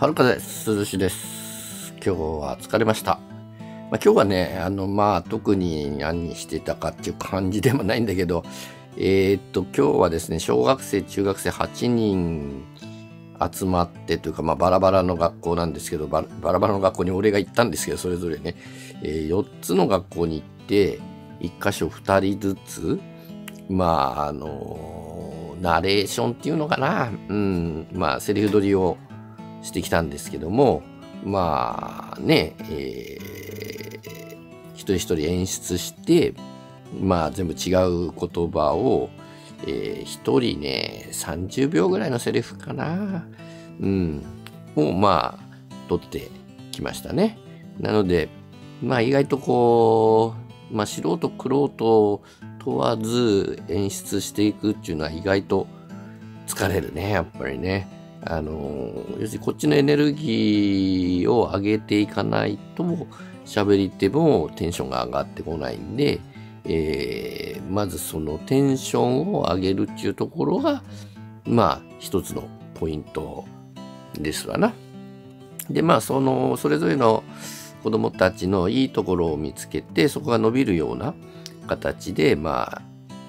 春風涼しです。今日は疲れました。まあ、今日はね、あの、まあ、特に何してたかっていう感じでもないんだけど、えー、っと、今日はですね、小学生、中学生8人集まってというか、まあ、バラバラの学校なんですけど、バラバラの学校に俺が行ったんですけど、それぞれね、えー、4つの学校に行って、1箇所2人ずつ、まあ、あのナレーションっていうのかな、うん、まあ、セリフ撮りをしてきたんですけども、まあね、えー、一人一人演出して、まあ全部違う言葉を、えー、一人ね、30秒ぐらいのセリフかな、うん、をまあ、撮ってきましたね。なので、まあ意外とこう、まあ素人、苦労と問わず演出していくっていうのは意外と疲れるね、やっぱりね。あの、要するにこっちのエネルギーを上げていかないと、喋り手もテンションが上がってこないんで、えー、まずそのテンションを上げるっていうところが、まあ、一つのポイントですわな。で、まあ、その、それぞれの子供たちのいいところを見つけて、そこが伸びるような形で、ま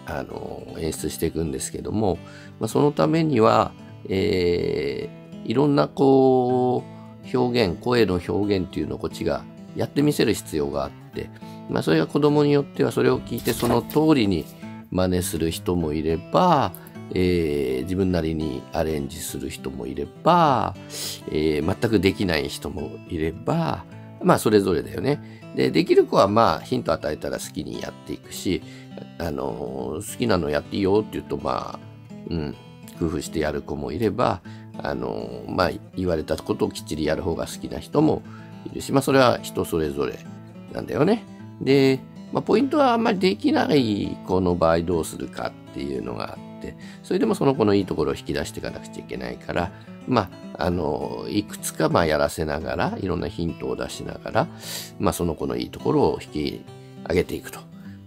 あ、あの、演出していくんですけども、まあ、そのためには、えー、いろんなこう表現声の表現っていうのをこっちがやってみせる必要があって、まあ、それが子供によってはそれを聞いてその通りに真似する人もいれば、えー、自分なりにアレンジする人もいれば、えー、全くできない人もいればまあそれぞれだよね。でできる子はまあヒント与えたら好きにやっていくし、あの好きなのやっていいよって言うとまあうん工夫してやる子もいれば、あの、まあ、言われたことをきっちりやる方が好きな人もいるし、まあ、それは人それぞれなんだよね。で、まあ、ポイントはあんまりできない子の場合どうするかっていうのがあって、それでもその子のいいところを引き出していかなくちゃいけないから、まあ、あの、いくつかまあやらせながら、いろんなヒントを出しながら、まあ、その子のいいところを引き上げていくと。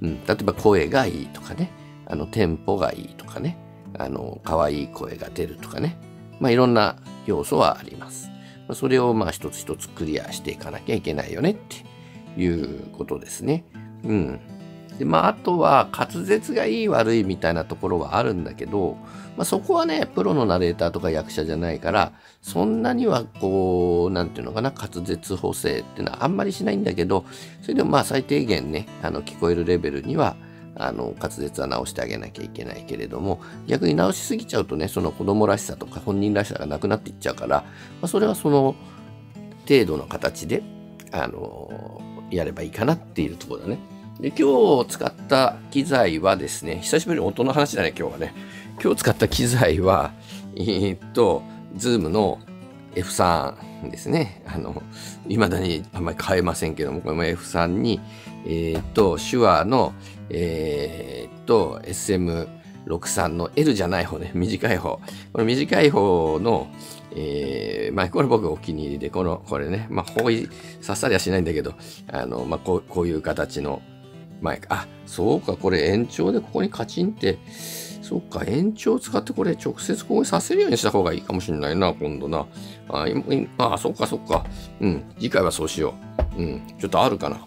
うん、例えば声がいいとかね、あの、テンポがいいとかね、あの、可愛い声が出るとかね。まあ、いろんな要素はあります。それをまあ一つ一つクリアしていかなきゃいけないよねっていうことですね。うん。で、まあ、あとは滑舌がいい悪いみたいなところはあるんだけど、まあ、そこはね、プロのナレーターとか役者じゃないから、そんなにはこう、なんていうのかな、滑舌補正っていうのはあんまりしないんだけど、それでもまあ最低限ね、あの、聞こえるレベルには、あの滑舌は直してあげなきゃいけないけれども逆に直しすぎちゃうとねその子供らしさとか本人らしさがなくなっていっちゃうから、まあ、それはその程度の形であのやればいいかなっていうところだね。で今日使った機材はですね久しぶりに音の話だね今日はね今日使った機材はえー、っと Zoom の F3 ですねあの未だにあんまり変えませんけどもこれも F3 にえー、っと手話のえー、っと SM63 の L じゃない方ね。短い方。この短い方のえー、まあこれ僕お気に入りでこのこれね。まあほい刺さりはしないんだけどあのまあこうこういう形のマイクあそうか。これ延長でここにカチンってそっか。延長使ってこれ直接ここにさせるようにした方がいいかもしれないな今度な。あ今あそっかそっか。うん。次回はそうしよう。うん。ちょっとあるかな。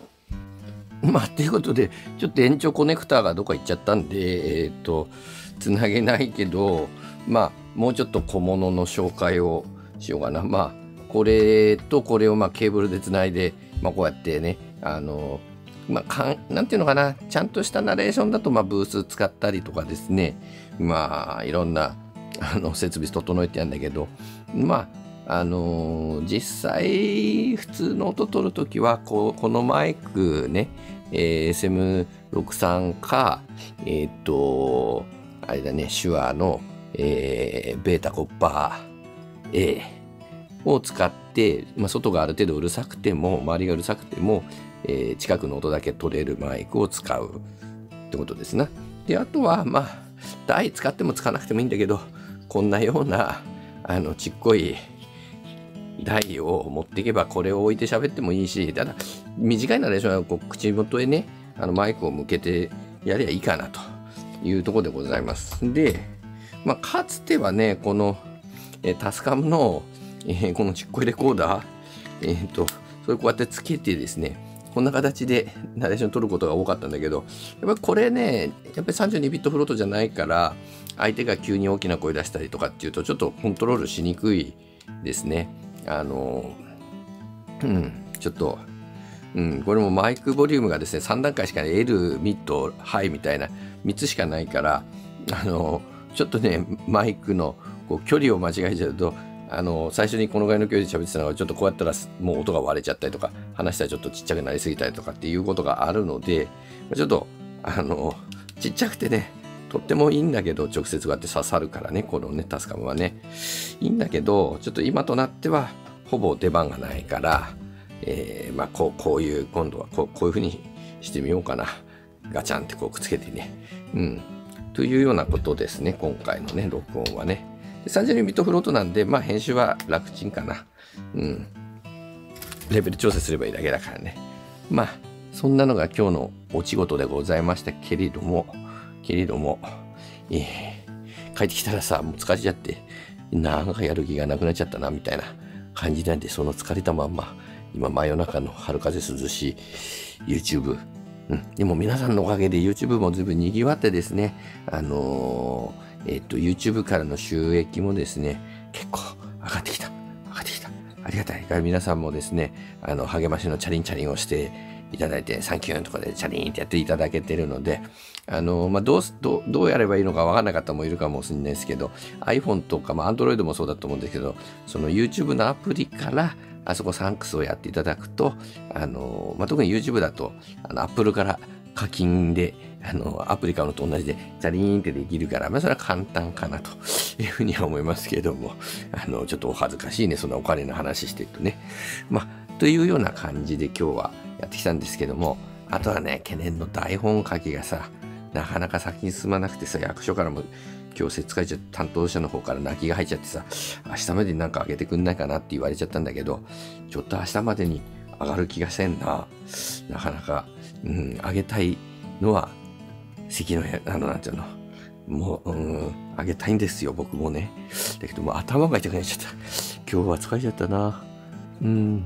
まあ、ということで、ちょっと延長コネクターがどっか行っちゃったんで、えっ、ー、と、つなげないけど、まあ、もうちょっと小物の紹介をしようかな。まあ、これとこれをまあケーブルでつないで、まあ、こうやってね、あの、まあ、かん、なんていうのかな、ちゃんとしたナレーションだと、まあ、ブース使ったりとかですね、まあ、いろんな、あの、設備整えてやるんだけど、まあ、あのー、実際普通の音取るときはここのマイクね、えー、SM63 かえっ、とあれだね手話の、えー、ベータコッパー A を使って、まあ、外がある程度うるさくても周りがうるさくても、えー、近くの音だけ取れるマイクを使うってことですな。であとはまあ台使っても使わなくてもいいんだけどこんなようなあのちっこい台を持っていけばこれを置いて喋ってもいいしただ短いナレーションはこう口元へねあのマイクを向けてやりゃいいかなというところでございます。で、まあ、かつてはねこのえタスカムのえー、このちっこいレコーダー、えー、っと、それこうやってつけてですね、こんな形でナレーション撮ることが多かったんだけど、やっぱりこれね、やっぱり32ビットフロートじゃないから、相手が急に大きな声出したりとかっていうと、ちょっとコントロールしにくいですね。あの、うん、ちょっと、うん、これもマイクボリュームがですね、3段階しかない L、ミッド、ハイみたいな3つしかないから、あの、ちょっとね、マイクのこう距離を間違えちゃうと、あの、最初にこのぐらいの距離で喋ってたのが、ちょっとこうやったらもう音が割れちゃったりとか、話したらちょっとちっちゃくなりすぎたりとかっていうことがあるので、ちょっと、あの、ちっちゃくてね、とってもいいんだけど、直接こうやって刺さるからね、このね、タスカムはね。いいんだけど、ちょっと今となっては、ほぼ出番がないから、えー、まあ、こう、こういう、今度はこう、こういう風にしてみようかな。ガチャンってこうくっつけてね。うん。というようなことですね、今回のね、録音はね。32ビットフロートなんで、まあ、編集は楽ちんかな。うん。レベル調整すればいいだけだからね。まあ、そんなのが今日のお仕事でございましたけれども、けれども、えー、帰ってきたらさ、もう疲れちゃって、なんかやる気がなくなっちゃったな、みたいな感じなんで、その疲れたまんま、今真夜中の春風涼しい YouTube、うん、でも皆さんのおかげで YouTube も随分賑わってですね、あのー、えっ、と、YouTube からの収益もですね、結構上がってきた。上がってきた。ありがたい。皆さんもですね、あの、励ましのチャリンチャリンをしていただいて、サンキューンとかでチャリンってやっていただけてるので、あの、まあ、どう、どう、どうやればいいのかわかんなかったもいるかもしれないですけど、iPhone とか、まあ、Android もそうだと思うんですけど、その YouTube のアプリから、あそこサンクスをやっていただくと、あの、まあ、特に YouTube だと、あの、Apple から課金で、あの、アプリ買うのと同じで、チャリーンってできるから、まあ、それは簡単かなというふうには思いますけども、あの、ちょっとお恥ずかしいね、そんなお金の話してるとね。まあ、というような感じで今日はやってきたんですけども、あとはね、懸念の台本書きがさ、なかなか先に進まなくてさ、役所からも今日せっつかれちゃ担当者の方から泣きが入っちゃってさ、明日までになんかあげてくんないかなって言われちゃったんだけど、ちょっと明日までに上がる気がせんな。なかなか、うん、あげたいのは、席の、あの、なんていうの、もう、うん、あげたいんですよ、僕もね。だけどもう頭が痛くなっちゃった。今日は疲れちゃったな。うん。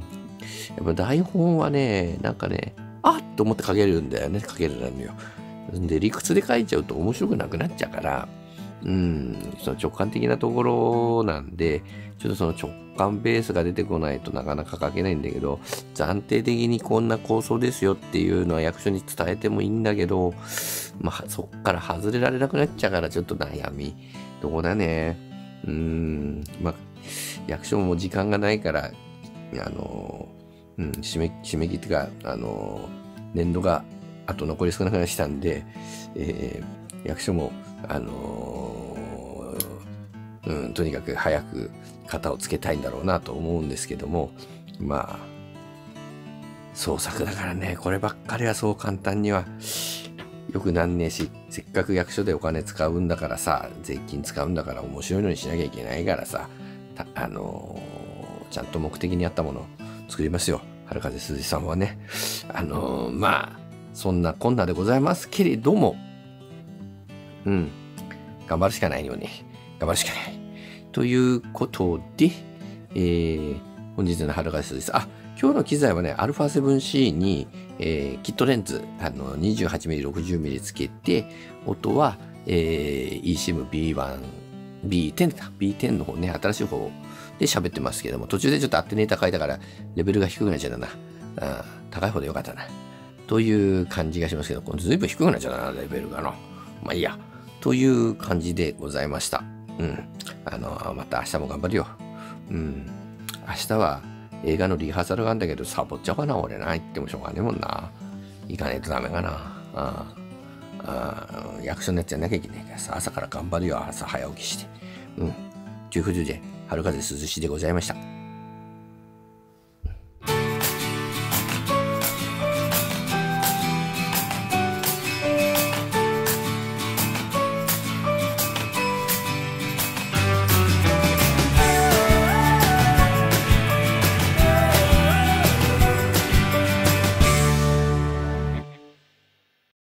やっぱ台本はね、なんかね、あっと思って書けるんだよね、書けるのよ。で、理屈で書いちゃうと面白くなくなっちゃうから、うん、その直感的なところなんで、ちょっとその直感ベースが出てこないとなかなか書けないんだけど、暫定的にこんな構想ですよっていうのは役所に伝えてもいいんだけど、まあそっから外れられなくなっちゃうからちょっと悩み。どこだね。うん、まあ役所も時間がないから、あの、うん、締め、締め切ってか、あの、年度があと残り少なくなしたんで、えー、役所も、あのー、うん、とにかく早く型をつけたいんだろうなと思うんですけども、まあ、創作だからね、こればっかりはそう簡単にはよくなんねえし、せっかく役所でお金使うんだからさ、税金使うんだから面白いのにしなきゃいけないからさ、あのー、ちゃんと目的に合ったものを作りますよ。春風鈴さんはね。あのー、まあ、そんなこんなでございますけれども、うん、頑張るしかないよね。頑張るしかない。ということで、えー、本日の春風です。あ、今日の機材はね、α7C に、えー、キットレンズ、あの、28mm、60mm つけて、音は、えー、eSIM B1、B10 だ。B10 の方ね、新しい方をで喋ってますけども、途中でちょっとアテネーター変えたから、レベルが低くなっちゃったな。あ高い方でよかったな。という感じがしますけど、ずいぶん低くなっちゃったな、レベルがな。まあいいや。という感じでございました。うん。あの、また明日も頑張るよ。うん。明日は映画のリハーサルがあるんだけど、サボっちゃおうかな、俺な。行ってもしょうがねえもんな。行かないとダメかな。ああああ役所のやつやんなきゃいけないからさ、朝から頑張るよ、朝早起きして。うん。ということで、春風涼しでございました。